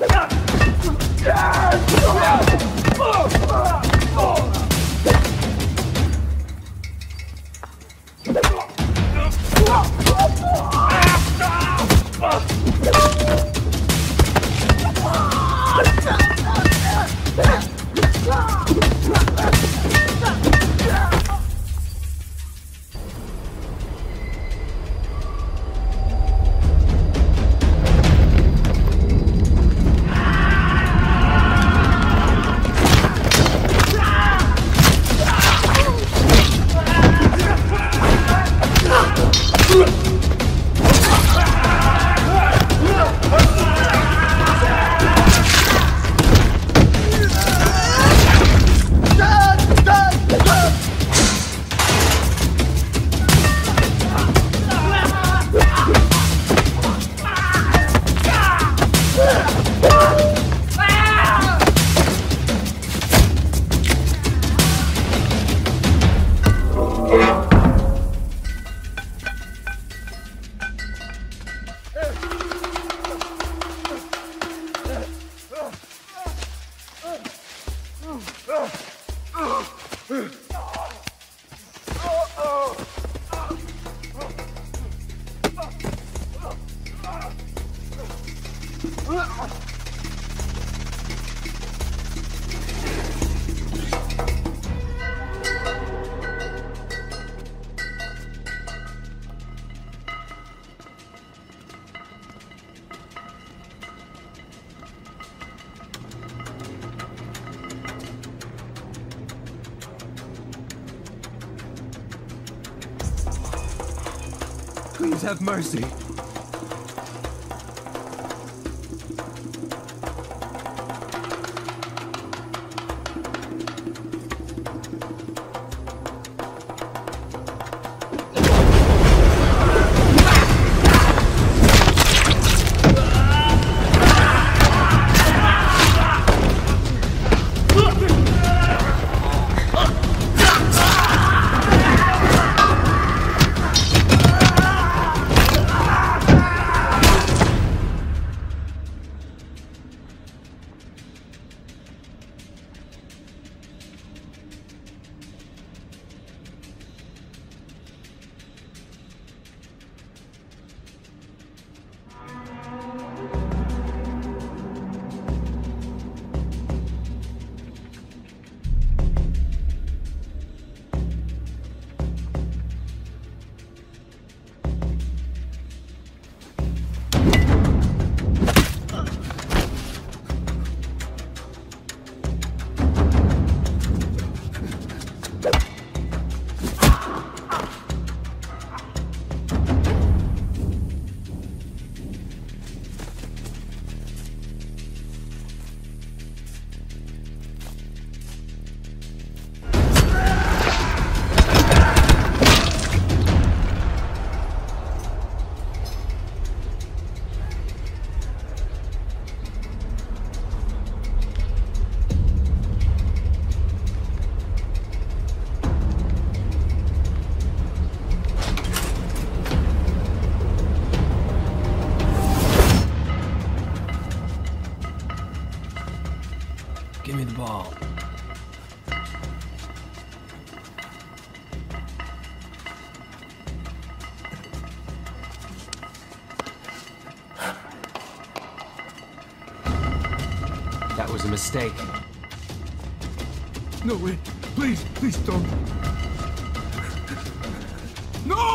驾驾驾驾蹦蹦蹦 Please have mercy. was a mistake. No, way. Please, please don't. No!